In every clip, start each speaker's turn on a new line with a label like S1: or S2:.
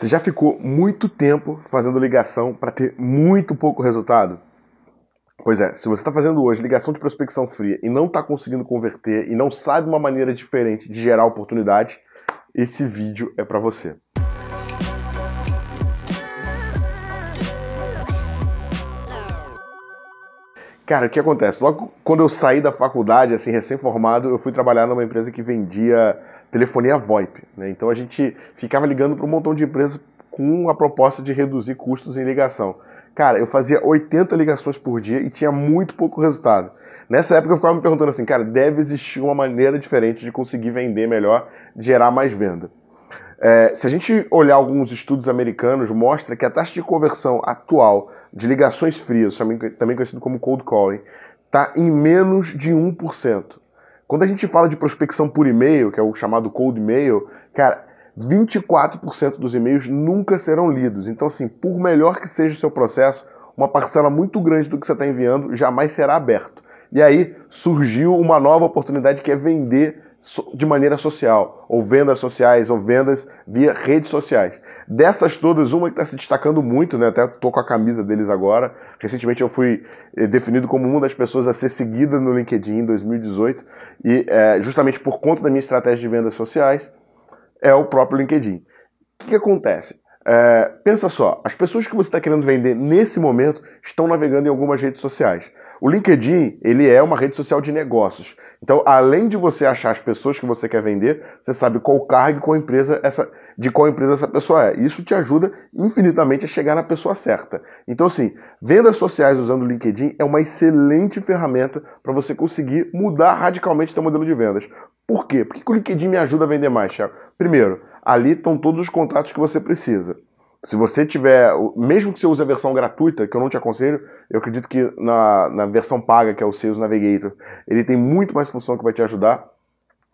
S1: Você já ficou muito tempo fazendo ligação para ter muito pouco resultado? Pois é, se você está fazendo hoje ligação de prospecção fria e não está conseguindo converter e não sabe uma maneira diferente de gerar oportunidade, esse vídeo é para você. Cara, o que acontece? Logo quando eu saí da faculdade, assim, recém-formado, eu fui trabalhar numa empresa que vendia telefonia VoIP. Né? Então a gente ficava ligando para um montão de empresas com a proposta de reduzir custos em ligação. Cara, eu fazia 80 ligações por dia e tinha muito pouco resultado. Nessa época eu ficava me perguntando assim, cara, deve existir uma maneira diferente de conseguir vender melhor, gerar mais venda. É, se a gente olhar alguns estudos americanos, mostra que a taxa de conversão atual de ligações frias, também conhecido como cold calling, está em menos de 1%. Quando a gente fala de prospecção por e-mail, que é o chamado cold e-mail, cara, 24% dos e-mails nunca serão lidos. Então, assim, por melhor que seja o seu processo, uma parcela muito grande do que você está enviando jamais será aberto. E aí surgiu uma nova oportunidade que é vender de maneira social, ou vendas sociais, ou vendas via redes sociais. Dessas todas, uma que está se destacando muito, né? até estou com a camisa deles agora. Recentemente eu fui eh, definido como uma das pessoas a ser seguida no LinkedIn em 2018, e é, justamente por conta da minha estratégia de vendas sociais, é o próprio LinkedIn. O que, que acontece? É, pensa só, as pessoas que você está querendo vender nesse momento estão navegando em algumas redes sociais. O LinkedIn, ele é uma rede social de negócios. Então, além de você achar as pessoas que você quer vender, você sabe qual cargo qual empresa essa, de qual empresa essa pessoa é. Isso te ajuda infinitamente a chegar na pessoa certa. Então, assim, vendas sociais usando o LinkedIn é uma excelente ferramenta para você conseguir mudar radicalmente seu modelo de vendas. Por quê? Por que o LinkedIn me ajuda a vender mais, Thiago? Primeiro, ali estão todos os contatos que você precisa. Se você tiver, mesmo que você use a versão gratuita, que eu não te aconselho, eu acredito que na, na versão paga, que é o Sales Navigator, ele tem muito mais função que vai te ajudar.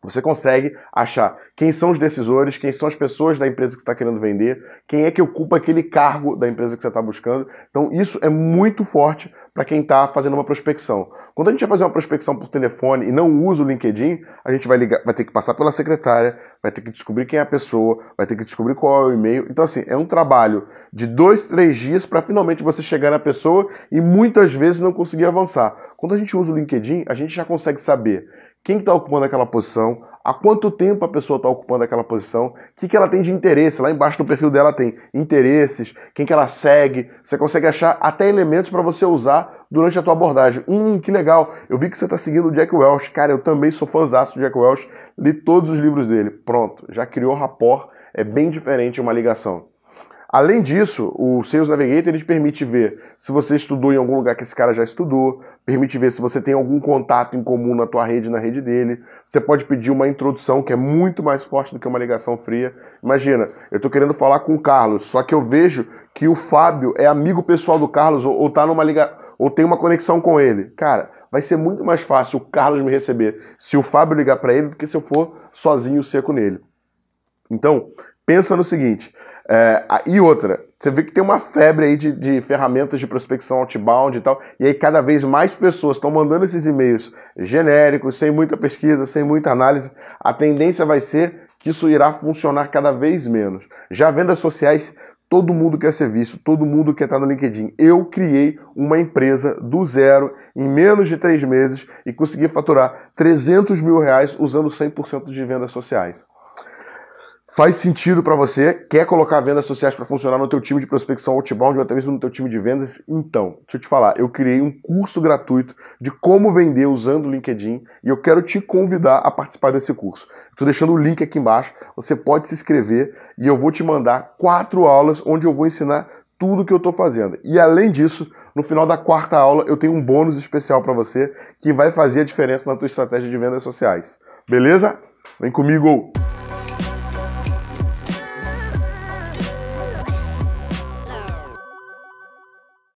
S1: Você consegue achar quem são os decisores, quem são as pessoas da empresa que está querendo vender, quem é que ocupa aquele cargo da empresa que você está buscando. Então, isso é muito forte para quem está fazendo uma prospecção. Quando a gente vai fazer uma prospecção por telefone e não usa o LinkedIn, a gente vai, ligar, vai ter que passar pela secretária, vai ter que descobrir quem é a pessoa, vai ter que descobrir qual é o e-mail. Então, assim, é um trabalho de dois, três dias para finalmente você chegar na pessoa e muitas vezes não conseguir avançar. Quando a gente usa o LinkedIn, a gente já consegue saber quem está ocupando aquela posição, há quanto tempo a pessoa está ocupando aquela posição, o que, que ela tem de interesse. Lá embaixo no perfil dela tem interesses, quem que ela segue. Você consegue achar até elementos para você usar durante a tua abordagem. Hum, que legal. Eu vi que você está seguindo o Jack Welch. Cara, eu também sou fãzão do Jack Welch. Li todos os livros dele. Pronto, já criou rapport. É bem diferente uma ligação. Além disso, o Sales Navigator ele te permite ver se você estudou em algum lugar que esse cara já estudou, permite ver se você tem algum contato em comum na tua rede, na rede dele. Você pode pedir uma introdução que é muito mais forte do que uma ligação fria. Imagina, eu estou querendo falar com o Carlos, só que eu vejo que o Fábio é amigo pessoal do Carlos ou, ou tá numa liga, ou tem uma conexão com ele. Cara, vai ser muito mais fácil o Carlos me receber se o Fábio ligar para ele do que se eu for sozinho seco nele. Então, pensa no seguinte, é, e outra, você vê que tem uma febre aí de, de, ferramentas de prospecção outbound e tal, e aí cada vez mais pessoas estão mandando esses e-mails genéricos, sem muita pesquisa, sem muita análise. A tendência vai ser que isso irá funcionar cada vez menos. Já vendas sociais, todo mundo quer ser visto, todo mundo quer estar no LinkedIn. Eu criei uma empresa do zero em menos de três meses e consegui faturar 300 mil reais usando 100% de vendas sociais. Faz sentido para você? Quer colocar vendas sociais para funcionar no teu time de prospecção outbound ou até mesmo no teu time de vendas? Então, deixa eu te falar, eu criei um curso gratuito de como vender usando o LinkedIn e eu quero te convidar a participar desse curso. Estou deixando o link aqui embaixo, você pode se inscrever e eu vou te mandar quatro aulas onde eu vou ensinar tudo que eu estou fazendo. E além disso, no final da quarta aula eu tenho um bônus especial para você que vai fazer a diferença na tua estratégia de vendas sociais. Beleza? Vem comigo!